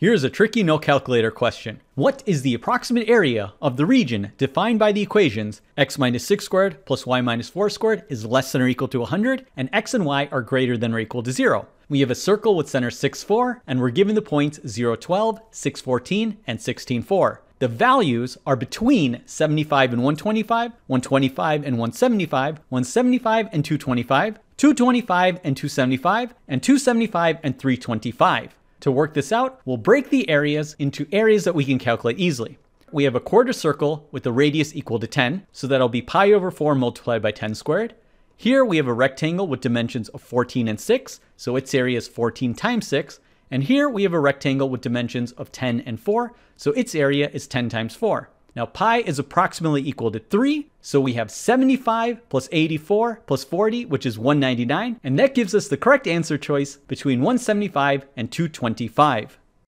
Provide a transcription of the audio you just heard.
Here's a tricky no calculator question. What is the approximate area of the region defined by the equations x minus 6 squared plus y minus 4 squared is less than or equal to 100 and x and y are greater than or equal to 0? We have a circle with center 6, 4 and we're given the points 0, 12, 6, 14 and 16, 4. The values are between 75 and 125, 125 and 175, 175 and 225, 225 and 275, and 275 and 325. To work this out, we'll break the areas into areas that we can calculate easily. We have a quarter circle with a radius equal to 10, so that'll be pi over 4 multiplied by 10 squared. Here we have a rectangle with dimensions of 14 and 6, so its area is 14 times 6. And here we have a rectangle with dimensions of 10 and 4, so its area is 10 times 4. Now pi is approximately equal to 3, so we have 75 plus 84 plus 40, which is 199, and that gives us the correct answer choice between 175 and 225.